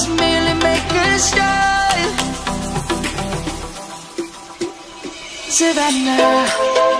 Must merely a start. Savannah,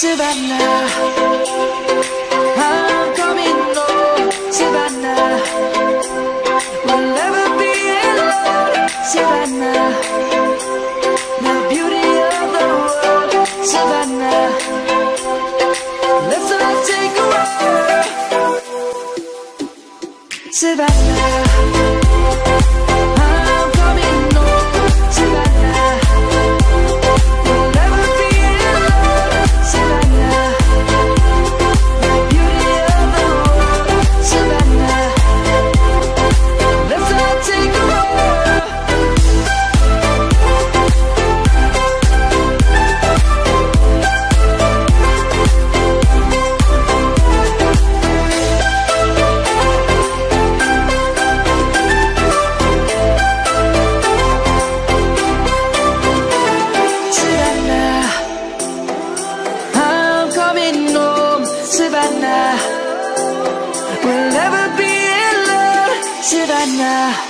Savannah, I'm coming home. We'll never be alone. The beauty of the world. Let's take should I now?